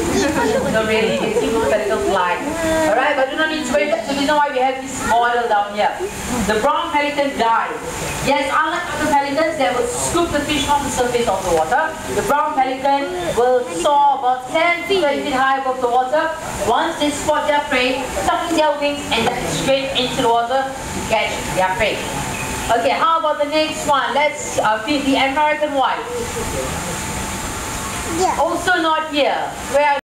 no, really, you can see pelicans fly. Alright, but do not need to wait. So you know why we have this model down here. The brown pelican dies. Yes, unlike other pelicans that will scoop the fish from the surface of the water, the brown pelican will soar about 10 to 20 feet high above the water. Once they spot their prey, tucking their wings and then straight into the water to catch their prey. Okay, how about the next one? Let's uh, feed the American white. Yeah. Also not here. Where